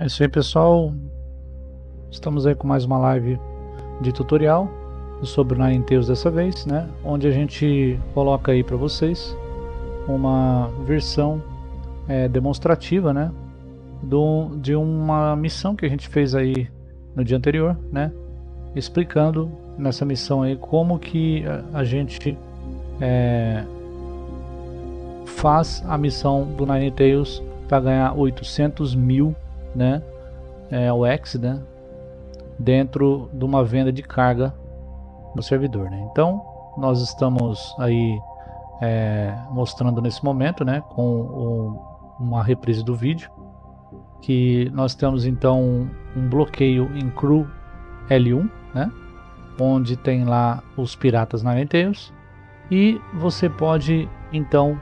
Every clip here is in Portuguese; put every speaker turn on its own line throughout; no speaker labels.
É isso aí, pessoal. Estamos aí com mais uma live de tutorial sobre o Ninetales dessa vez, né? Onde a gente coloca aí para vocês uma versão é, demonstrativa, né? Do, de uma missão que a gente fez aí no dia anterior, né? Explicando nessa missão aí como que a, a gente é, faz a missão do Ninetales para ganhar 800 mil, né? É, o X, né? Dentro de uma venda de carga no servidor, né? Então, nós estamos aí é, mostrando nesse momento, né? Com um, uma reprise do vídeo, que nós temos então um bloqueio em Crew L1, né? Onde tem lá os piratas Ninetales e você pode então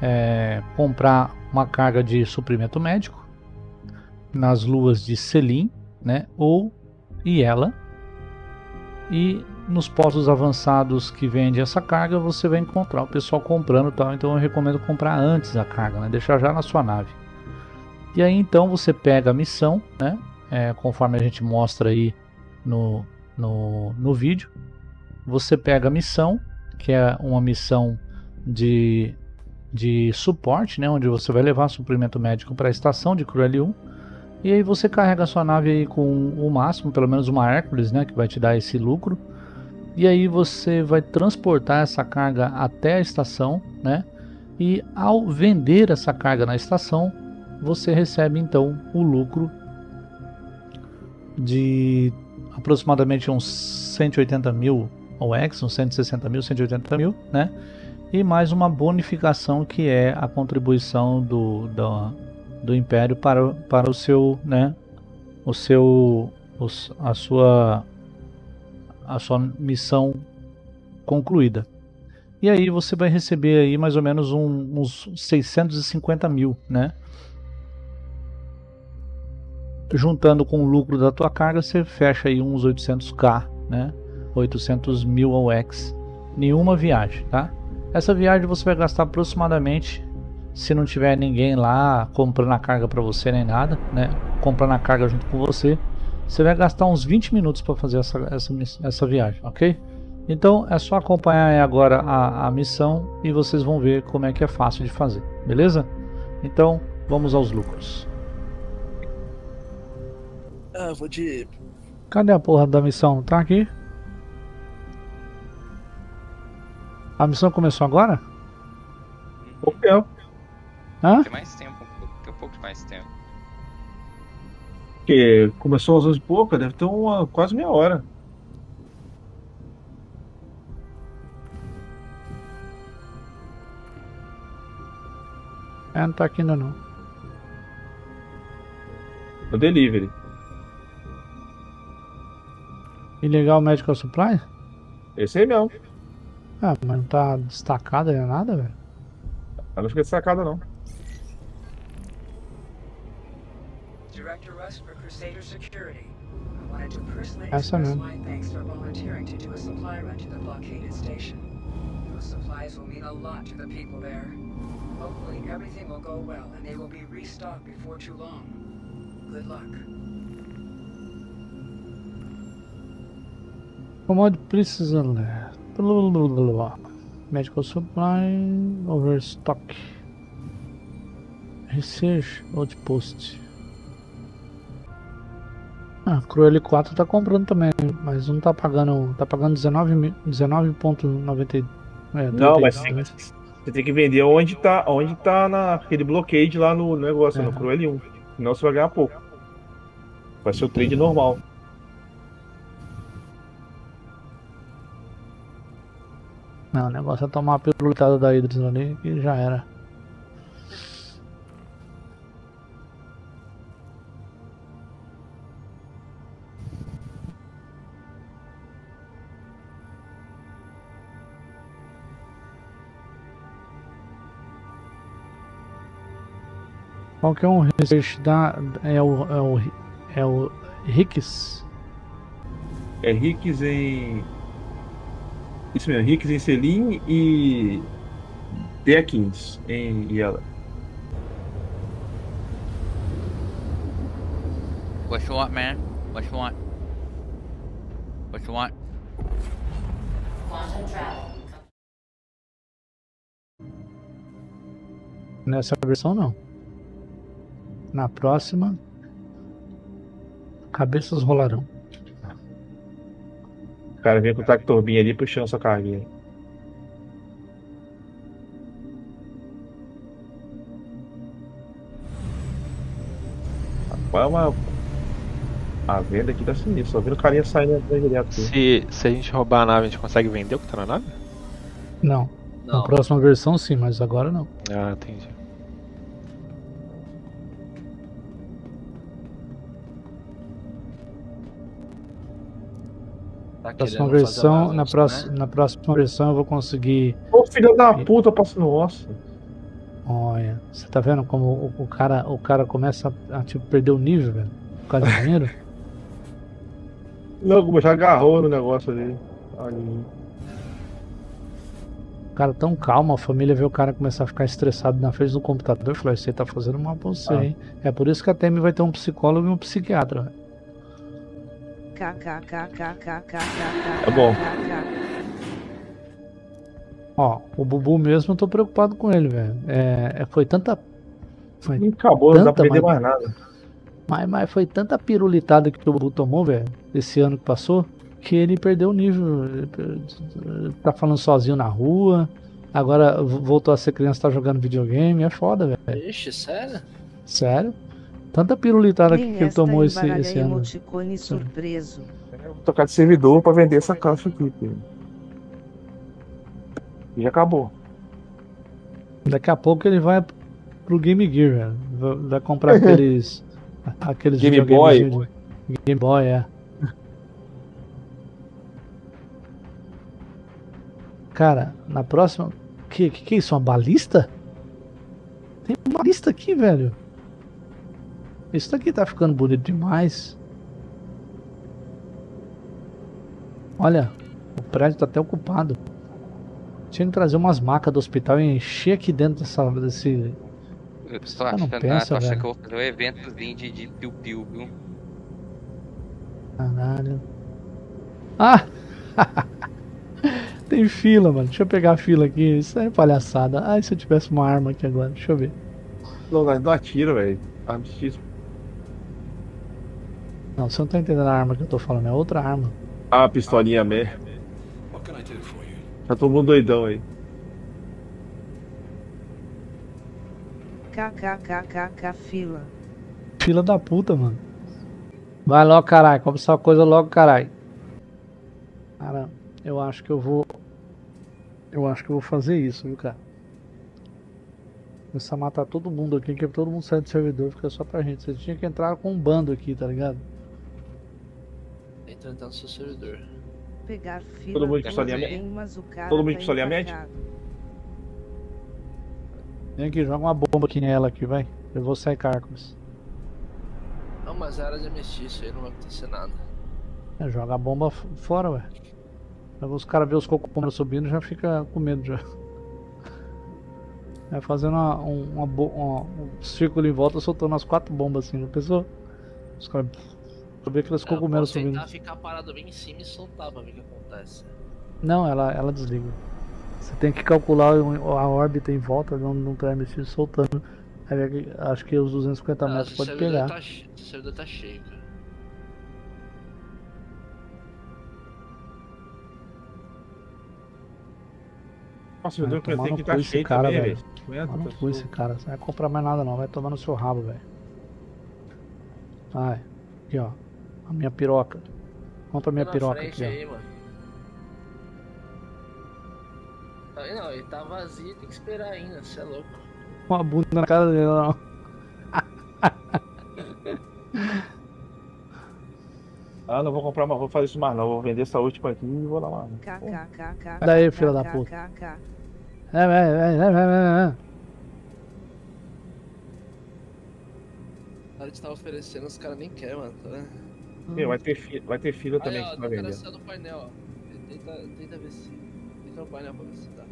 é, comprar uma carga de suprimento médico nas luas de Selim, né, ou Iela. E nos postos avançados que vende essa carga, você vai encontrar o pessoal comprando tal. Então eu recomendo comprar antes a carga, né, deixar já na sua nave. E aí então você pega a missão, né, é, conforme a gente mostra aí no, no, no vídeo. Você pega a missão, que é uma missão de de suporte, né, onde você vai levar suprimento médico para a estação de Cruel 1. E aí você carrega sua nave aí com o máximo, pelo menos uma Hércules, né, que vai te dar esse lucro. E aí você vai transportar essa carga até a estação, né? E ao vender essa carga na estação, você recebe então o lucro de aproximadamente uns 180 mil OX, uns 160 mil, 180 mil, né? e mais uma bonificação que é a contribuição do, do, do Império para, para o seu, né, o seu, os, a sua, a sua missão concluída. E aí você vai receber aí mais ou menos um, uns 650 mil, né? Juntando com o lucro da tua carga, você fecha aí uns 800k, né? 800 mil OX, nenhuma viagem, tá? Essa viagem você vai gastar aproximadamente, se não tiver ninguém lá comprando a carga para você nem nada, né? Comprando a carga junto com você, você vai gastar uns 20 minutos para fazer essa, essa, essa viagem, ok? Então é só acompanhar agora a, a missão e vocês vão ver como é que é fácil de fazer, beleza? Então vamos aos lucros.
Ah, vou de.
Cadê a porra da missão? Tá aqui? A missão começou agora?
Tempo.
Hã?
Tem mais tempo, tem um pouco mais tempo.
Porque começou às 11 e pouco, deve ter uma, quase meia hora.
É, não tá aqui ainda não.
No delivery.
Ilegal Medical Supply?
Esse aí mesmo.
Ah, mas não tá destacado nem nada, velho.
Ela não fica destacada não.
Director Russ for Crusader Security. I wanted to personally
Essa
express my thanks for volunteering to do a supply run to the blockaded station. Those supplies will mean a lot to the people there. Hopefully everything will go well and they will be restocked before too long. Good luck.
Commode precisa ler. Medical Supply, Overstock. Research Outpost. Ah, Cruel 4 tá comprando também, mas não tá pagando. Tá pagando 19,90. 19,90. É,
Não, mas
32.
tem- você tem que vender onde tá, onde tá naquele bloqueio lá no negócio,
É.
no Cruel 1. Senão você vai ganhar pouco. Vai ser o trade normal.
Não, o negócio é tomar a pirulitada da Idris ali que já era. Qual que é um research da. É o. É o, é o Ricks?
É Ricks em. Isso mesmo, Ricks em Selim e. Deakins em Yela.
What you want, man? What you want? What you want?
Quantum travel.
Nessa versão não. Na próxima, cabeças rolarão.
O cara vem com o tractor beam ali puxando sua carguinha. Qual é uma. A venda aqui tá sinistra. Só vendo o carinha saindo direto.
Se, se a gente roubar a nave, a gente consegue vender o que tá na nave?
Não. Na
Não.
próxima versão sim, mas agora não.
Ah, entendi.
Tá
Próxima versão, na, próxima,
né?
na próxima versão eu vou conseguir.
Ô filho da puta, passando. Nossa.
Olha, você tá vendo como o, o cara, o cara começa a, a, tipo, perder o nível, velho? Por causa do dinheiro?
Não, já agarrou no negócio ali. Ali.
O cara tão calmo, a família vê o cara começar a ficar estressado na frente do computador e falou: Você tá fazendo mal pra você,
Ah.
hein? É por isso que a Temi vai ter um psicólogo e um psiquiatra.
É bom.
Ó, o Bubu mesmo eu tô preocupado com ele, velho. É, é- foi tanta. Foi,
Acabou, não dá pra
Tanta, mas-
mais nada.
mas, mas foi tanta pirulitada que o Bubu tomou, velho, esse ano que passou, que ele perdeu o nível. Tá falando sozinho na rua. Agora voltou a ser criança, tá jogando videogame. É foda, velho.
Ixi, sério?
Sério. Tanta pirulitada que
Nem
ele
esta
tomou esse, esse ano.
emoticone surpreso.
Vou tocar de servidor pra vender essa caixa aqui, filho. E já acabou.
Daqui a pouco ele vai pro Game Gear, velho. Vai- comprar aqueles. aqueles
Game Boy.
de- Game Boy, é. Cara, na próxima. Que, que que é isso? Uma balista? Tem uma balista aqui, velho. Isso daqui tá ficando bonito demais. Olha, o prédio tá até ocupado. Tinha que trazer umas macas do hospital e encher aqui dentro dessa, desse.
Eu tô
não pensa,
ah, tô achando
velho.
que eu vou fazer um eventozinho de, de piu-piu, viu?
Caralho. Ah! Tem fila, mano. Deixa eu pegar a fila aqui. Isso é palhaçada. Ai, se eu tivesse uma arma aqui agora. Deixa eu ver.
Não, não, não atira, velho. Arma X.
Não, você não tá entendendo a arma que eu tô falando. É outra arma.
Ah, pistolinha mer. Já todo mundo doidão aí.
KKKKK fila.
Fila da puta, mano. Vai logo, caralho. Compra essa coisa logo, caralho. Cara, eu acho que eu vou. Eu acho que eu vou fazer isso, viu, cara? Começar a matar todo mundo aqui, que todo mundo sai do servidor, fica só pra gente. Vocês tinham que entrar com um bando aqui, tá ligado?
No seu servidor.
Pegar fila.
Todo mundo com
tudo
pistolinha
bem,
média?
mas o cara
Todo mundo
tá
com pistolinha média?
empacado.
Vem aqui, joga uma bomba aqui nela aqui, vai. Eu vou sair Carcos.
Não, mas era de mestiço aí, não vai acontecer nada.
É, joga a bomba fora, ué. Os caras vê os cocômeros subindo já fica com medo já. Vai fazendo uma, um, uma- um círculo em volta, soltando as quatro bombas assim, já pensou? Os caras. Eu vi aqueles
É,
cogumelos
eu posso
subindo.
tentar ficar parado bem em cima e soltar pra ver o que acontece.
Não, ela, ela desliga. Você tem que calcular o- a órbita em volta, não, não tá MX soltando. Que- acho que os 250
Ah,
metros pode pegar.
Tá, esse servidor tá cheio, cara.
Nossa, meu Deus, pensei
no
que tá
esse
cheio
cara,
também,
velho.
velho.
Cu
pessoa.
esse cara, você não vai comprar mais nada não, vai tomar no seu rabo, velho. Vai. Aqui ó. A minha piroca. Compra minha
Tá
piroca aqui, ó.
aí, mano. Tá? Não, ele tá vazio, tem que esperar ainda, você é louco.
Com a bunda na cara dele, não.
Ah, não vou comprar mais, vou fazer isso mais não. Vou vender essa última aqui e vou lá, mano.
KKKK.
Daí, filha da puta. É, vai, vai, vai, vai.
Na hora de estar oferecendo, os caras nem querem, mano. Tá vendo? Hum.
Meu, vai ter, fi... vai ter fila
Aí, também ó,
que
tá vendo. Painel, ó. Tenta, tenta ver se. Tenta no painel pra ver se dá.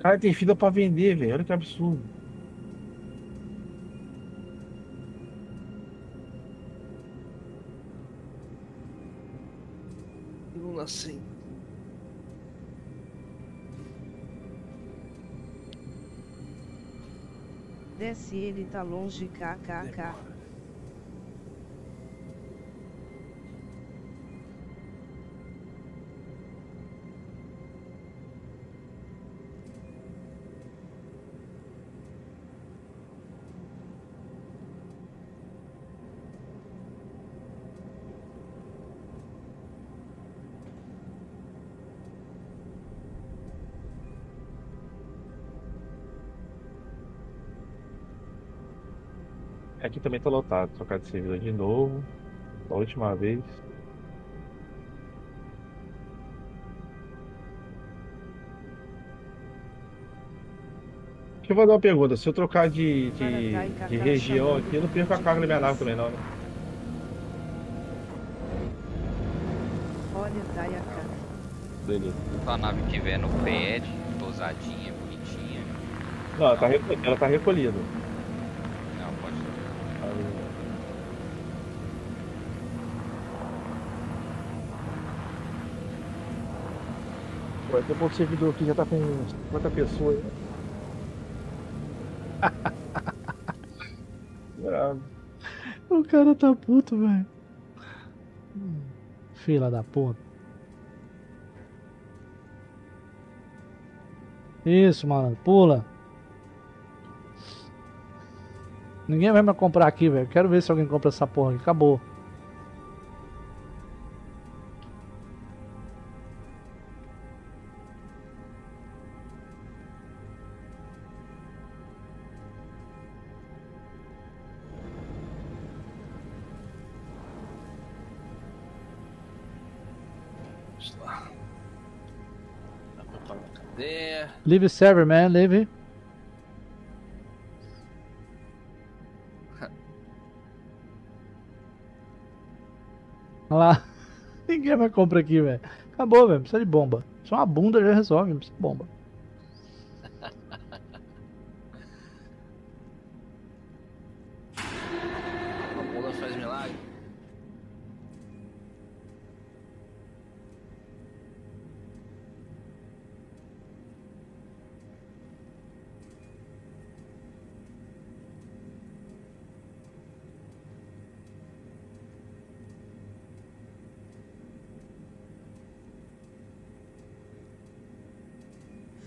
Cara, tem fila pra vender, velho. Olha que absurdo.
Vamos lá, sim.
Desce ele tá longe, kkkk.
Aqui também tá lotado. Trocar de servidor de novo. Da última vez. Deixa eu fazer uma pergunta. Se eu trocar de, de, de região aqui, eu não perco a carga da minha nave também não, né? Beleza.
Se a nave tiver no pad, pousadinha, bonitinha.
Não, ela tá, ela tá recolhida.
Não, pode
Pô, tem um servidor aqui já tá com 50 pessoas. Bravo.
O cara tá puto, velho. Fila da puta. Isso, mano. Pula. Ninguém vai me comprar aqui, velho. Quero ver se alguém compra essa porra aqui. Acabou.
Vamos
server, man. Leave. Olha lá. Ninguém vai comprar aqui, velho. Acabou, velho. Precisa de bomba. Só uma bunda já resolve. Precisa de bomba.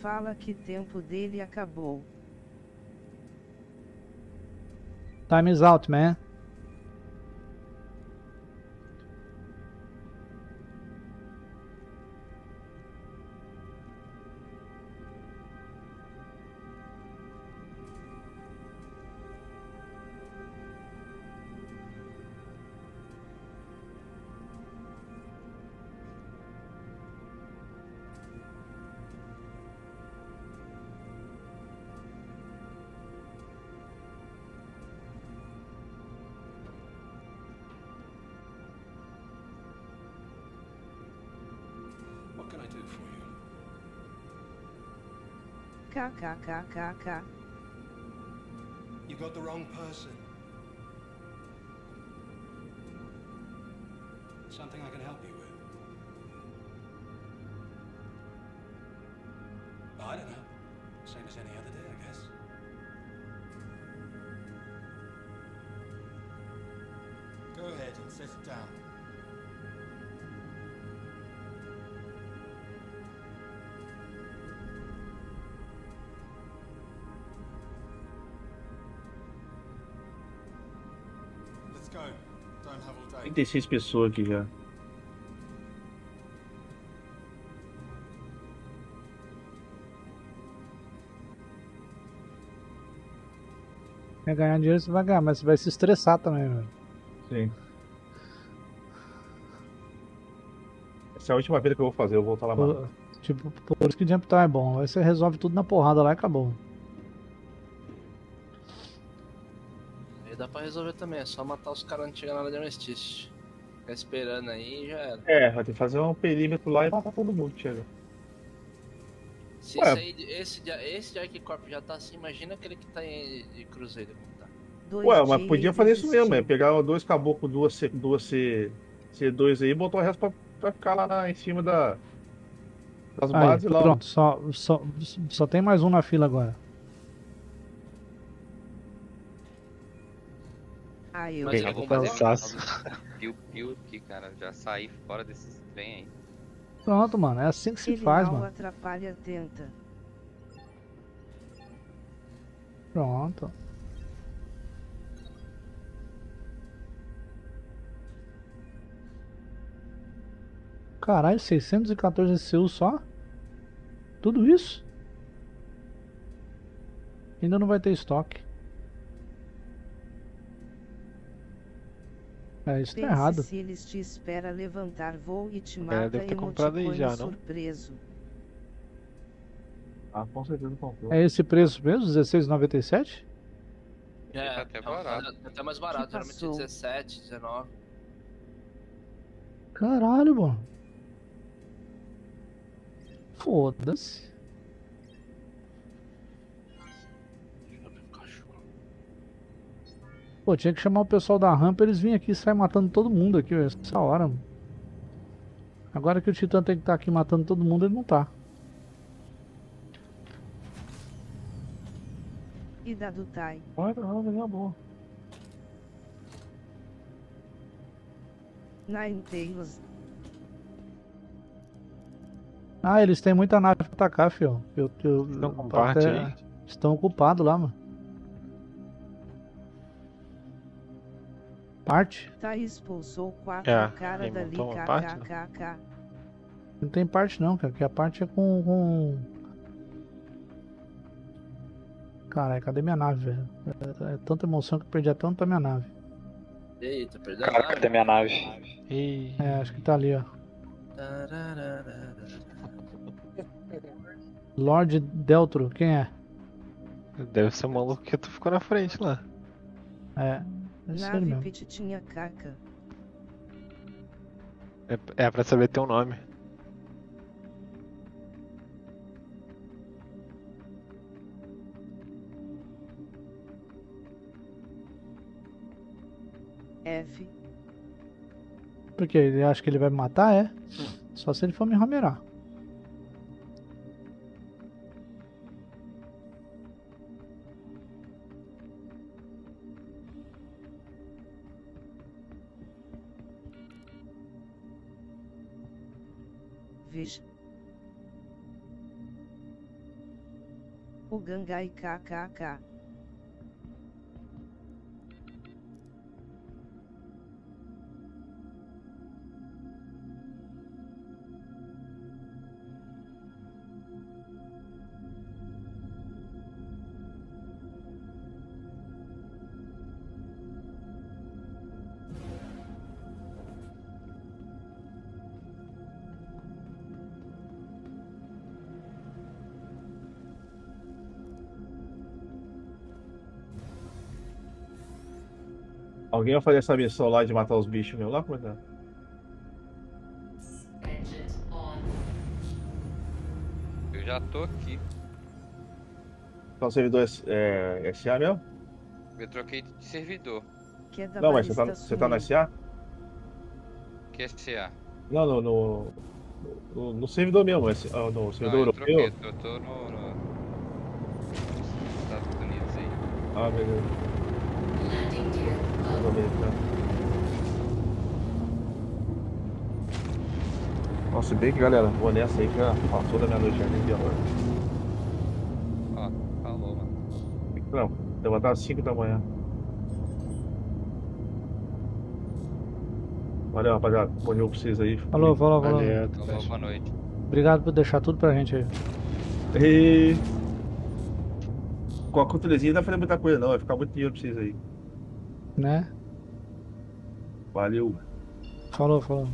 Fala que tempo dele acabou.
Time is out, man.
Ka ka ka ka ka. You got the wrong person.
36 pessoas aqui já.
Quer ganhar dinheiro, você vai ganhar, mas você vai se estressar também, velho.
Sim. Essa é a última vez que eu vou fazer, eu vou voltar lá mais.
Por- Tipo, por isso que o Jump Time é bom. Aí você resolve tudo na porrada lá e acabou.
Pra resolver também, é só matar os caras antes de chegar na hora de armistício. Ficar esperando aí e já era.
É, vai ter que fazer um perímetro lá e matar todo mundo, que chega.
Se
Ué.
esse, aí, esse, de, esse de Arquicorp já tá assim, imagina aquele que tá em, de Cruzeiro tá.
Dois
Ué, mas podia fazer isso mesmo, é pegar dois caboclos, duas, C, duas C, C2 aí e botar o resto pra, vai ficar lá na- em cima da, das
Aí,
bases lá.
pronto, só, só, só tem mais um na fila agora.
Ah, eu.
Mas eu vou
cansaço.
piu-piu aqui, cara. Já saí fora desses trem aí.
Pronto, mano, é assim que se
Ele
faz, mano.
atrapalha, tenta.
Pronto. Caralho, 614 SU só? Tudo isso? Ainda não vai ter estoque. É, isso tá
Pense
errado.
se eles te espera levantar voo e te
É,
mata
deve ter comprado aí já, não?
surpreso.
Ah, com certeza comprou.
É esse preço mesmo? 16,97?
É,
tá até
é,
barato.
é até mais barato,
Que
geralmente
passou?
17, 19.
Caralho, mano. Foda-se. Pô, tinha que chamar o pessoal da rampa, eles vinham aqui e saem matando todo mundo aqui, velho, essa hora, mano. Agora que o Titã tem que estar aqui matando todo mundo, ele não tá.
E da do Tai.
Vai, não, vai dar boa.
Nine Tails.
Ah, eles têm muita nave pra atacar, fio. Eu, eu,
Estão com
eu
parte
até-
aí?
Estão ocupados lá, mano. Parte?
Tai expulsou quatro
É,
cara dali kkkk.
Não tem parte não, cara. Que a parte é com. com... Caralho, cadê minha nave, velho? É, é tanta emoção que eu perdi até onde tá minha nave.
Eita, perdeu a
Cara,
nave.
cadê minha nave?
É, acho que tá ali, ó. Lord Deltro, quem é?
deve ser o maluco que tu ficou na frente lá.
É, é
Nave
mesmo.
petitinha caca.
É, é pra saber teu nome.
F.
Porque ele acha que ele vai me matar, é? Só se ele for me ramerar.
Vixe. O Gangai KKK.
Alguém vai fazer essa missão lá de matar os bichos meu lá? Como é que é?
Eu já tô aqui.
Tá no servidor é, é, SA mesmo?
Eu troquei de servidor.
Que é
Não, mas você tá, você tá no. SA?
Que é CA.
Não, no, no, no, no servidor mesmo, ah, no servidor
eu
europeu.
troquei. Eu tô no, no... nos Estados Unidos aí.
Ah, beleza. Nossa, bem que galera, vou nessa aí que já passou da meia-noite já, nem a hora.
Ó, falou, mano.
Não, levantar às 5 da manhã. Valeu, rapaziada. Bom jogo pra vocês aí.
Falou, falou, falou.
Valeu,
Falou, boa noite.
Obrigado por deixar tudo pra gente aí.
E... Com a culturazinha não dá pra fazer muita coisa não, vai ficar muito dinheiro pra vocês aí.
Né?
Valeu.
Falou, falou.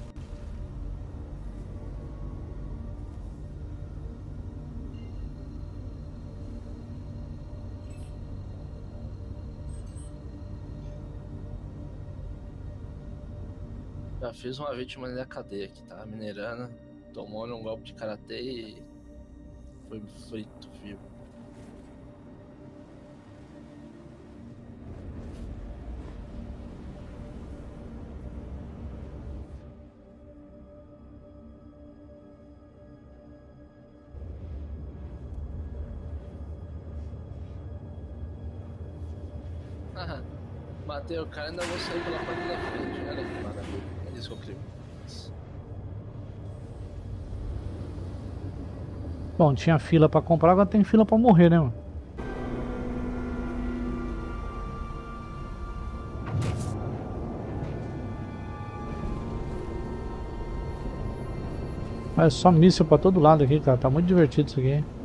Já fiz uma vítima na cadeia aqui, tá? Mineirana. Tomou um golpe de karatê e foi frito vivo. Matei o cara ainda vou sair pela porta da frente. Olha que maravilha. É isso que eu queria.
Bom, tinha fila pra comprar, agora tem fila pra morrer, né, mano? É só míssil pra todo lado aqui, cara. Tá muito divertido isso aqui.
Landing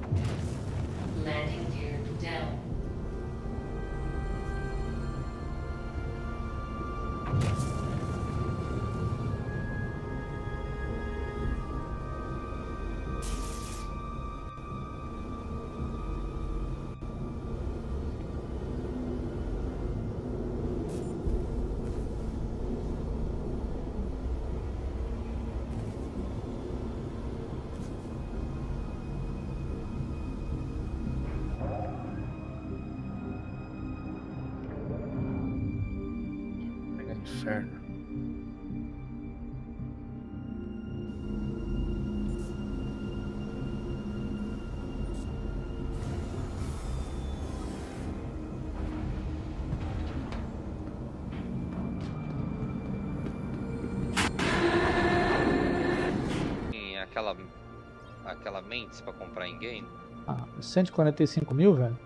pra comprar em game.
Ah, 145 mil, velho?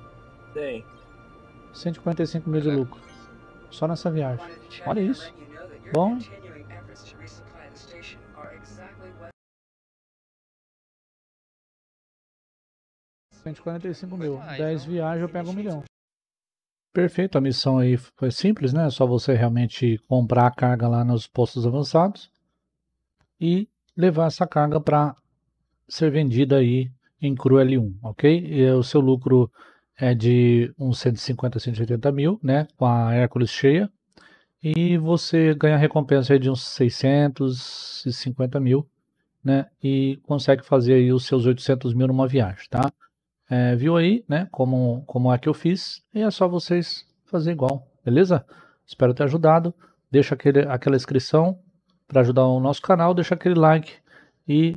Tem.
145 mil de lucro. Só nessa viagem. Olha isso. Bom.
continuing efforts to resupply the station are exactly what
145 mil.
mais,
10
não?
viagens eu pego um milhão. Perfeito, a missão aí foi simples, né? É só você realmente comprar a carga lá nos postos avançados e levar essa carga para ser vendida aí em Cru L1, ok? E o seu lucro é de uns 150, 180 mil, né? Com a Hércules cheia. E você ganha recompensa aí de uns 650 mil, né? E consegue fazer aí os seus 800 mil numa viagem, tá? É, viu aí, né? Como, como é que eu fiz. E é só vocês fazer igual, beleza? Espero ter ajudado. Deixa aquele, aquela inscrição para ajudar o nosso canal. Deixa aquele like e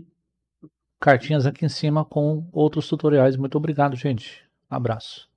cartinhas aqui em cima com outros tutoriais. Muito obrigado, gente. Abraço.